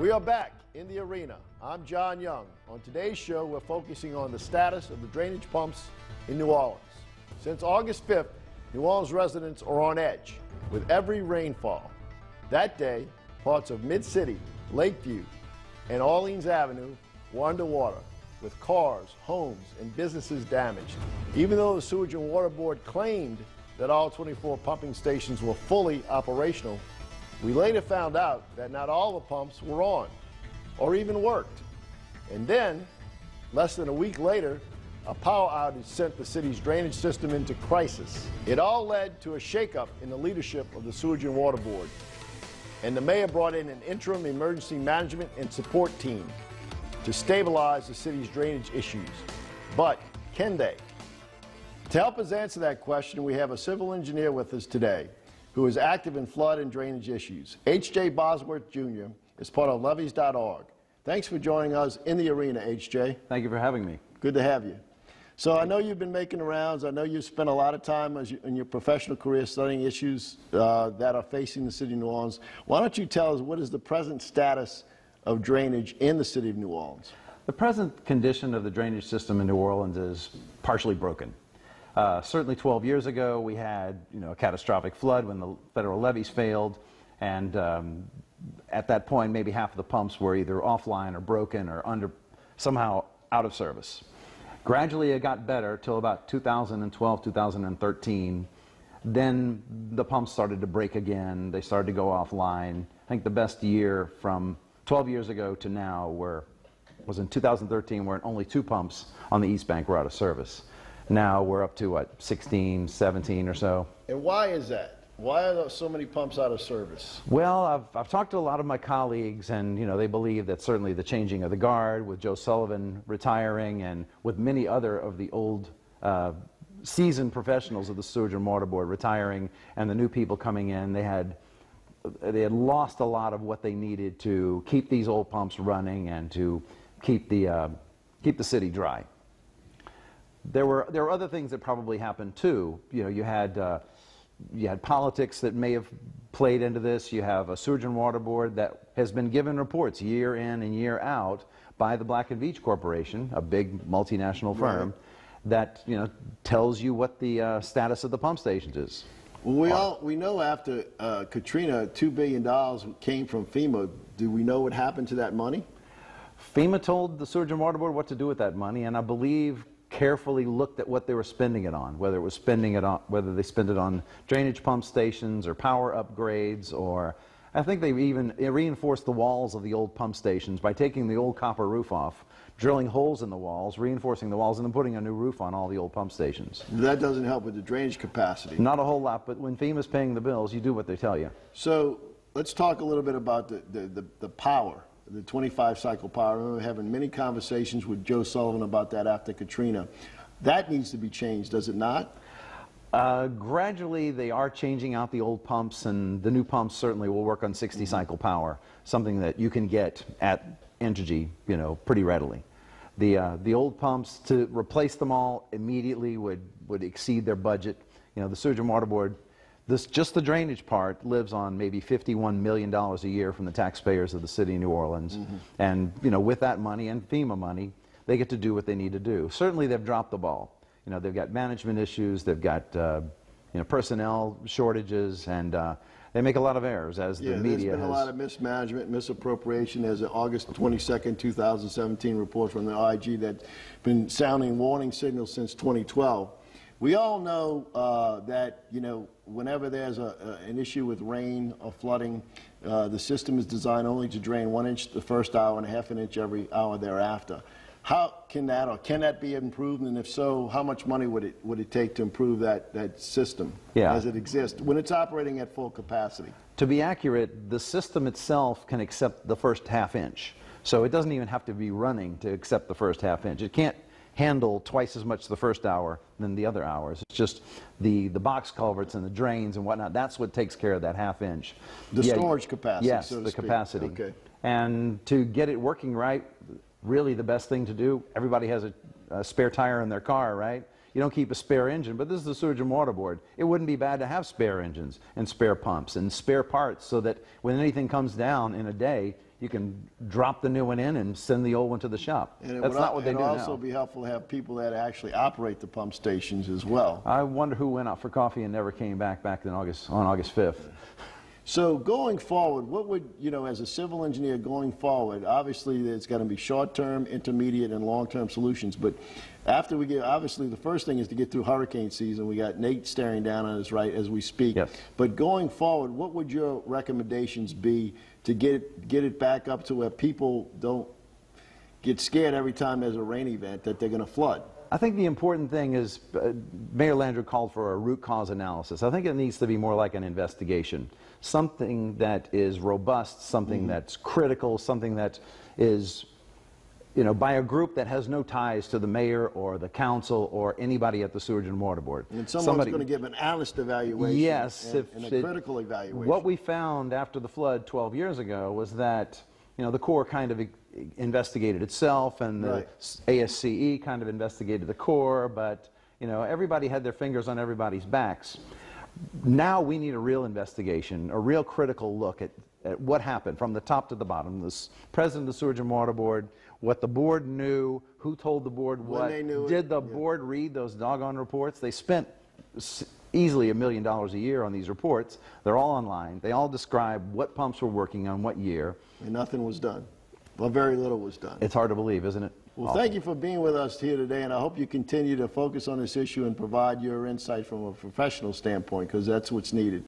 We are back in the arena. I'm John Young. On today's show, we're focusing on the status of the drainage pumps in New Orleans. Since August 5th, New Orleans residents are on edge with every rainfall. That day, parts of Mid City, Lakeview, and Orleans Avenue were underwater with cars, homes, and businesses damaged. Even though the Sewage and Water Board claimed that all 24 pumping stations were fully operational, we later found out that not all the pumps were on or even worked. And then, less than a week later, a power outage sent the city's drainage system into crisis. It all led to a shakeup in the leadership of the Sewage and Water Board. And the mayor brought in an interim emergency management and support team to stabilize the city's drainage issues. But can they? To help us answer that question, we have a civil engineer with us today who is active in flood and drainage issues. H.J. Bosworth Jr. is part of levees.org. Thanks for joining us in the arena, H.J. Thank you for having me. Good to have you. So I know you've been making the rounds. I know you've spent a lot of time you, in your professional career studying issues uh, that are facing the city of New Orleans. Why don't you tell us what is the present status of drainage in the city of New Orleans? The present condition of the drainage system in New Orleans is partially broken. Uh, certainly 12 years ago, we had you know, a catastrophic flood when the federal levees failed, and um, at that point, maybe half of the pumps were either offline or broken or under, somehow out of service. Gradually, it got better till about 2012, 2013. Then the pumps started to break again. They started to go offline. I think the best year from 12 years ago to now were, was in 2013, where only two pumps on the East Bank were out of service. Now we're up to what, 16, 17 or so. And why is that? Why are so many pumps out of service? Well, I've, I've talked to a lot of my colleagues, and you know they believe that certainly the changing of the guard, with Joe Sullivan retiring, and with many other of the old uh, seasoned professionals of the Sewage and Water Board retiring, and the new people coming in, they had they had lost a lot of what they needed to keep these old pumps running and to keep the uh, keep the city dry. There were there were other things that probably happened too. You know, you had uh, you had politics that may have played into this. You have a Sewage and Water Board that has been given reports year in and year out by the Black and Veatch Corporation, a big multinational firm, right. that you know tells you what the uh, status of the pump stations is. Well, we all we know after uh, Katrina, two billion dollars came from FEMA. Do we know what happened to that money? FEMA told the and Water Board what to do with that money, and I believe carefully looked at what they were spending it on, whether it was spending it on, whether they spent it on drainage pump stations or power upgrades or I think they even reinforced the walls of the old pump stations by taking the old copper roof off, drilling holes in the walls, reinforcing the walls, and then putting a new roof on all the old pump stations. That doesn't help with the drainage capacity. Not a whole lot, but when FEMA's paying the bills, you do what they tell you. So let's talk a little bit about the, the, the, the power the 25 cycle power. I remember having many conversations with Joe Sullivan about that after Katrina. That needs to be changed, does it not? Uh, gradually, they are changing out the old pumps, and the new pumps certainly will work on 60 mm-hmm. cycle power, something that you can get at Entergy, you know, pretty readily. The, uh, the old pumps, to replace them all immediately would, would exceed their budget. You know, the Sewage and Water Board this, just the drainage part lives on maybe $51 million a year from the taxpayers of the city of New Orleans. Mm -hmm. And, you know, with that money and FEMA money, they get to do what they need to do. Certainly they've dropped the ball. You know, they've got management issues, they've got, uh, you know, personnel shortages, and uh, they make a lot of errors as yeah, the media there's been has. a lot of mismanagement, misappropriation. There's an August 22nd, 2017 report from the IG that's been sounding warning signals since 2012. We all know uh, that, you know, whenever there's a, a, an issue with rain or flooding, uh, the system is designed only to drain one inch the first hour and a half an inch every hour thereafter. How can that or can that be improved? And if so, how much money would it would it take to improve that, that system yeah. as it exists when it's operating at full capacity? To be accurate, the system itself can accept the first half inch. So it doesn't even have to be running to accept the first half inch. It can't handle twice as much the first hour than the other hours. It's just the, the box culverts and the drains and whatnot. That's what takes care of that half inch. The yeah, storage capacity. Yes, so the speak. capacity. Okay. And to get it working right, really the best thing to do, everybody has a, a spare tire in their car, right? You don't keep a spare engine, but this is the Sewage and Water Board. It wouldn't be bad to have spare engines and spare pumps and spare parts so that when anything comes down in a day, you can drop the new one in and send the old one to the shop. And it That's would not what they do it'd do also now. be helpful to have people that actually operate the pump stations as well. I wonder who went out for coffee and never came back back in August on August 5th. So going forward, what would, you know, as a civil engineer going forward, obviously there's going to be short-term, intermediate, and long-term solutions. But after we get, obviously the first thing is to get through hurricane season. We got Nate staring down on us right as we speak. Yes. But going forward, what would your recommendations be to get it, get it back up to where people don't get scared every time there's a rain event that they're going to flood? I think the important thing is uh, Mayor Landrieu called for a root cause analysis. I think it needs to be more like an investigation, something that is robust, something mm-hmm. that's critical, something that is, you know, by a group that has no ties to the mayor or the council or anybody at the Sewage and Water Board. And someone's Somebody- going to give an honest evaluation. Yes, and, if and a it- critical evaluation. What we found after the flood 12 years ago was that you know the Corps kind of investigated itself, and the Right. ASCE kind of investigated the Corps, but you know everybody had their fingers on everybody's backs. Now we need a real investigation, a real critical look at, at what happened from the top to the bottom. The president of the Sewage and Water Board, what the board knew, who told the board When what, they knew it, did the yeah. board read those doggone reports? They spent s- easily a million dollars a year on these reports. They're all online. They all describe what pumps were working on what year. And nothing was done. Well, very little was done. It's hard to believe, isn't it? Well, thank you for being with us here today, and I hope you continue to focus on this issue and provide your insight from a professional standpoint, because that's what's needed.